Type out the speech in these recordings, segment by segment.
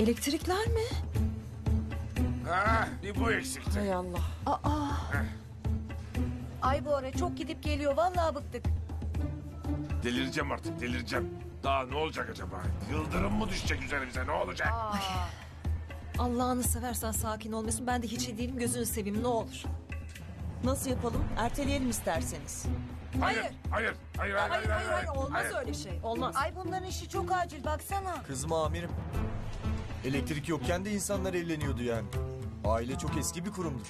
Elektrikler mi? Ha, bir bu eksikti. Hay Allah. Ay bu ara çok gidip geliyor vallahi bıktık. Delireceğim artık delireceğim. Daha ne olacak acaba? Yıldırım mı düşecek üzerimize ne olacak? Allah'ını seversen sakin olmasın. Ben de hiç iyi değilim. Gözünü seveyim ne olur. Nasıl yapalım? Erteleyelim isterseniz. Hayır, hayır, hayır, hayır, Hayır hayır hayır olmaz hayır. öyle şey. Olmaz. Ay bunların işi çok acil baksana. Kızma amirim. Elektrik yokken de insanlar evleniyordu yani. Aile çok eski bir kurumdur.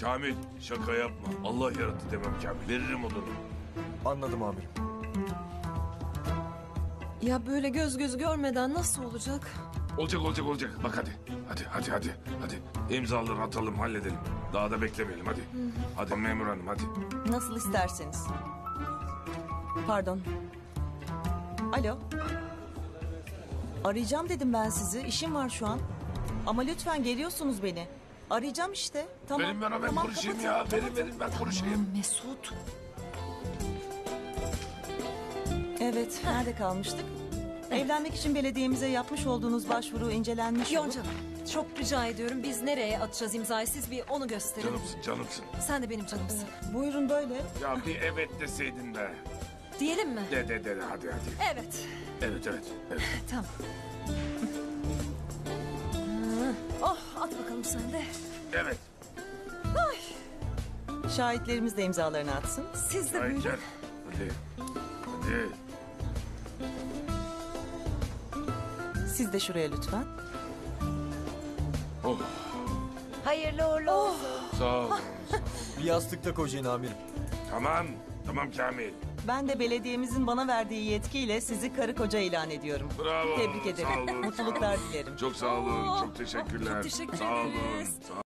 Kamil şaka yapma. Allah yarattı demem Kamil. Veririm odunu. Anladım amirim. Ya böyle göz göz görmeden nasıl olacak? Olacak olacak olacak. Bak hadi. Hadi hadi hadi. Hadi imzaları atalım halledelim. Daha da beklemeyelim hadi. Hadi memur hanım hadi. Nasıl isterseniz. Pardon. Alo. Arayacağım dedim ben sizi. İşim var şu an. Ama lütfen geliyorsunuz beni. Arayacağım işte. Tamam. Verin bana ben tamam, konuşayım kapatın. ya. Verin verin ben konuşayım. Mesut. Evet. Nerede kalmıştık? Evlenmek için belediyemize yapmış olduğunuz başvuru incelenmiş. Yonca çok rica ediyorum. Biz nereye atacağız imzayı? Siz bir onu gösterin. Canımsın canımsın. Sen de benim canımsın. Buyurun böyle. Ya bir evet deseydin de. Diyelim mi? De de de hadi hadi. Evet. Evet evet. evet. Tamam. Hı. Oh at bakalım sen de. Evet. Şahitlerimiz de imzalarını atsın. Siz de Haydi buyurun. gel. Hadi. Hadi. Siz de şuraya lütfen. Oh Hayırlı uğurlu olsun. sağ ol. Bir yastıkta koyacağın amirim. tamam. Tamam Kamil. Ben de belediyemizin bana verdiği yetkiyle sizi karı koca ilan ediyorum. Bravo. Tebrik ederim. Sağ olun, Mutluluklar dilerim. Çok sağ olun. Oh, Çok teşekkürler. çok teşekkür sağ olun. ederiz. Sağ